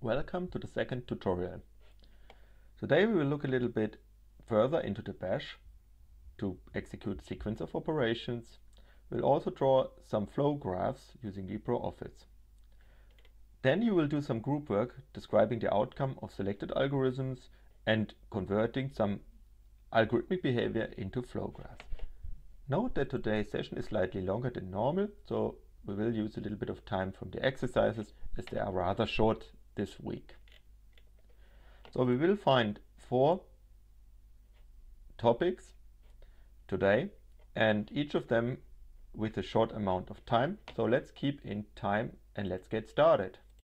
Welcome to the second tutorial. Today we will look a little bit further into the bash to execute sequence of operations. We'll also draw some flow graphs using LibreOffice. Then you will do some group work describing the outcome of selected algorithms and converting some algorithmic behavior into flow graphs. Note that today's session is slightly longer than normal, so we will use a little bit of time from the exercises as they are rather short this week. So we will find four topics today and each of them with a short amount of time. So let's keep in time and let's get started.